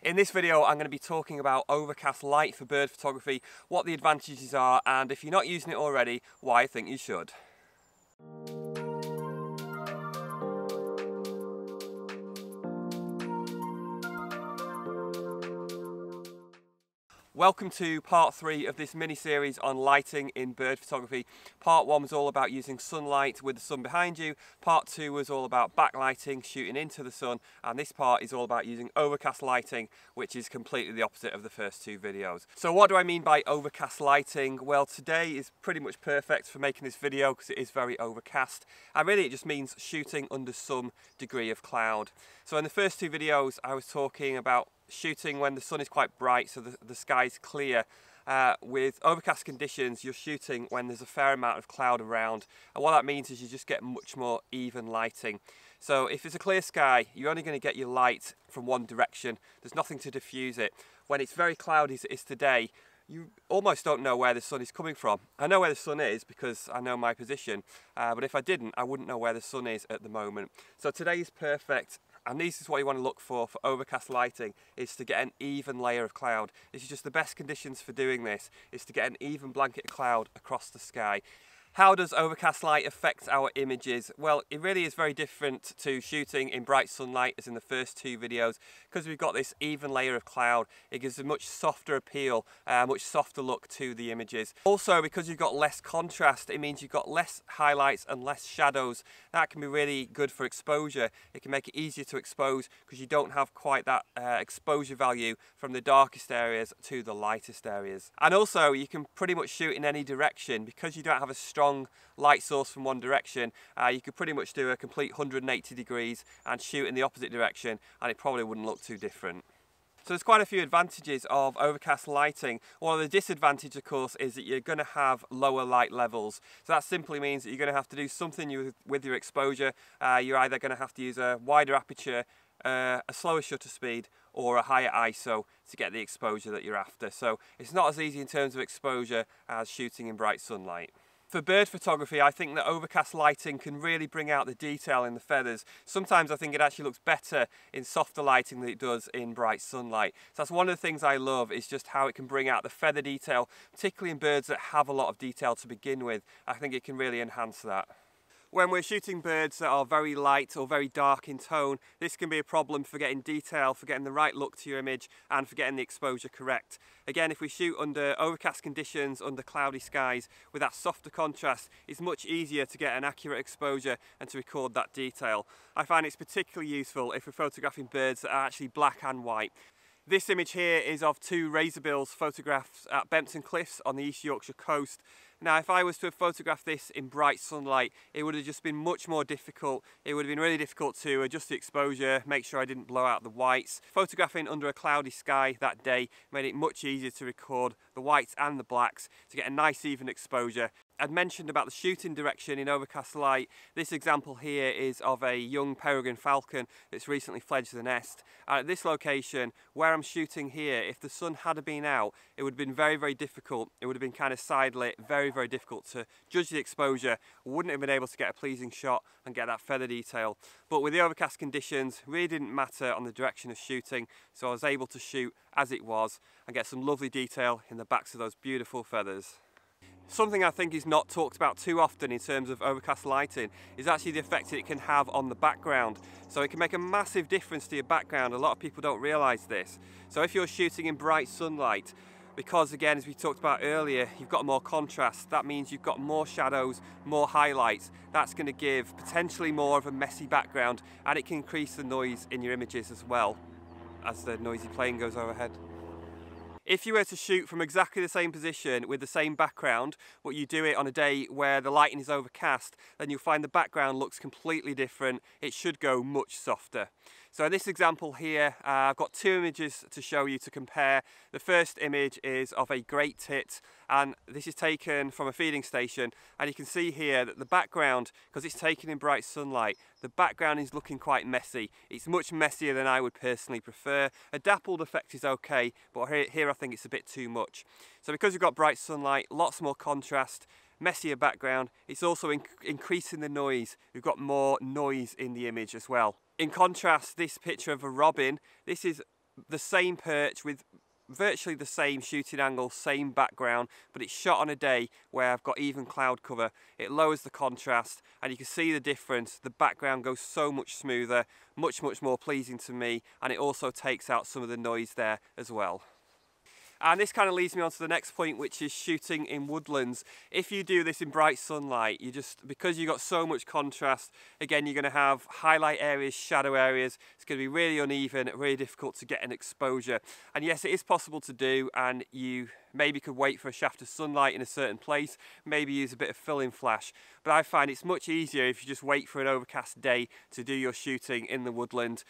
In this video I'm going to be talking about overcast light for bird photography, what the advantages are and if you're not using it already, why I think you should. Welcome to part three of this mini series on lighting in bird photography. Part one was all about using sunlight with the sun behind you. Part two was all about backlighting, shooting into the sun. And this part is all about using overcast lighting, which is completely the opposite of the first two videos. So what do I mean by overcast lighting? Well, today is pretty much perfect for making this video because it is very overcast. And really it just means shooting under some degree of cloud. So in the first two videos, I was talking about shooting when the sun is quite bright so the, the sky's clear. Uh, with overcast conditions, you're shooting when there's a fair amount of cloud around. And what that means is you just get much more even lighting. So if it's a clear sky, you're only going to get your light from one direction. There's nothing to diffuse it. When it's very cloudy as it is today, you almost don't know where the sun is coming from. I know where the sun is because I know my position, uh, but if I didn't, I wouldn't know where the sun is at the moment. So today is perfect and this is what you want to look for for overcast lighting is to get an even layer of cloud. This is just the best conditions for doing this is to get an even blanket of cloud across the sky how does overcast light affect our images? Well, it really is very different to shooting in bright sunlight as in the first two videos because we've got this even layer of cloud. It gives a much softer appeal, a uh, much softer look to the images. Also, because you've got less contrast, it means you've got less highlights and less shadows. That can be really good for exposure. It can make it easier to expose because you don't have quite that uh, exposure value from the darkest areas to the lightest areas. And also, you can pretty much shoot in any direction because you don't have a strong strong light source from one direction, uh, you could pretty much do a complete 180 degrees and shoot in the opposite direction and it probably wouldn't look too different. So there's quite a few advantages of overcast lighting. One of the disadvantages, of course, is that you're going to have lower light levels. So that simply means that you're going to have to do something with your exposure. Uh, you're either going to have to use a wider aperture, uh, a slower shutter speed, or a higher ISO to get the exposure that you're after. So it's not as easy in terms of exposure as shooting in bright sunlight. For bird photography, I think that overcast lighting can really bring out the detail in the feathers. Sometimes I think it actually looks better in softer lighting than it does in bright sunlight. So that's one of the things I love is just how it can bring out the feather detail, particularly in birds that have a lot of detail to begin with. I think it can really enhance that. When we're shooting birds that are very light or very dark in tone, this can be a problem for getting detail, for getting the right look to your image and for getting the exposure correct. Again, if we shoot under overcast conditions, under cloudy skies, with that softer contrast, it's much easier to get an accurate exposure and to record that detail. I find it's particularly useful if we're photographing birds that are actually black and white. This image here is of two razorbills photographed at Bempton Cliffs on the East Yorkshire coast. Now if I was to have photographed this in bright sunlight it would have just been much more difficult. It would have been really difficult to adjust the exposure, make sure I didn't blow out the whites. Photographing under a cloudy sky that day made it much easier to record the whites and the blacks to get a nice even exposure I'd mentioned about the shooting direction in overcast light. This example here is of a young peregrine falcon that's recently fledged the nest. And at this location, where I'm shooting here, if the sun had been out, it would have been very, very difficult. It would have been kind of side lit, very, very difficult to judge the exposure. Wouldn't have been able to get a pleasing shot and get that feather detail. But with the overcast conditions, really didn't matter on the direction of shooting. So I was able to shoot as it was and get some lovely detail in the backs of those beautiful feathers. Something I think is not talked about too often in terms of overcast lighting is actually the effect it can have on the background. So it can make a massive difference to your background. A lot of people don't realise this. So if you're shooting in bright sunlight, because again, as we talked about earlier, you've got more contrast. That means you've got more shadows, more highlights. That's going to give potentially more of a messy background and it can increase the noise in your images as well as the noisy plane goes overhead. If you were to shoot from exactly the same position with the same background, but you do it on a day where the lighting is overcast, then you'll find the background looks completely different. It should go much softer. So in this example here, uh, I've got two images to show you to compare. The first image is of a great tit, and this is taken from a feeding station. And you can see here that the background, because it's taken in bright sunlight, the background is looking quite messy. It's much messier than I would personally prefer. A dappled effect is okay, but here, here I think it's a bit too much. So because you've got bright sunlight, lots more contrast, messier background, it's also in increasing the noise. We've got more noise in the image as well. In contrast, this picture of a robin, this is the same perch with virtually the same shooting angle, same background, but it's shot on a day where I've got even cloud cover. It lowers the contrast and you can see the difference. The background goes so much smoother, much, much more pleasing to me, and it also takes out some of the noise there as well. And this kind of leads me on to the next point, which is shooting in woodlands. If you do this in bright sunlight, you just, because you've got so much contrast, again, you're gonna have highlight areas, shadow areas. It's gonna be really uneven, really difficult to get an exposure. And yes, it is possible to do, and you maybe could wait for a shaft of sunlight in a certain place, maybe use a bit of fill-in flash. But I find it's much easier if you just wait for an overcast day to do your shooting in the woodland.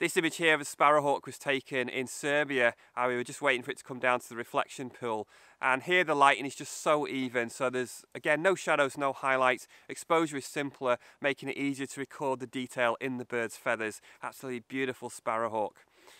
This image here of a sparrowhawk was taken in Serbia and we were just waiting for it to come down to the reflection pool. And here the lighting is just so even so there's again no shadows no highlights. Exposure is simpler making it easier to record the detail in the bird's feathers. Absolutely beautiful sparrowhawk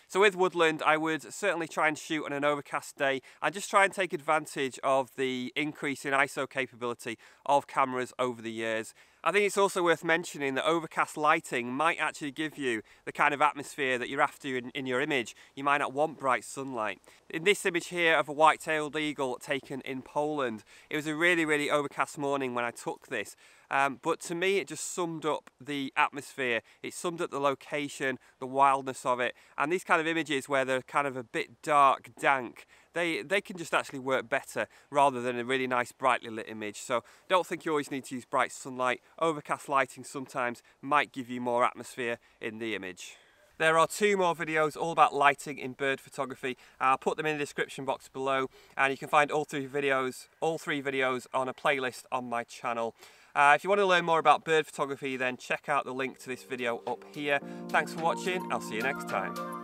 so with woodland, I would certainly try and shoot on an overcast day and just try and take advantage of the increase in ISO capability of cameras over the years. I think it's also worth mentioning that overcast lighting might actually give you the kind of atmosphere that you're after in, in your image. You might not want bright sunlight. In this image here of a white-tailed eagle taken in Poland, it was a really, really overcast morning when I took this. Um, but to me, it just summed up the atmosphere. It summed up the location, the wildness of it. And these kind of images where they're kind of a bit dark, dank, they, they can just actually work better rather than a really nice brightly lit image. So don't think you always need to use bright sunlight. Overcast lighting sometimes might give you more atmosphere in the image. There are two more videos all about lighting in bird photography. I'll put them in the description box below and you can find all three videos, all three videos on a playlist on my channel. Uh, if you want to learn more about bird photography then check out the link to this video up here. Thanks for watching, I'll see you next time.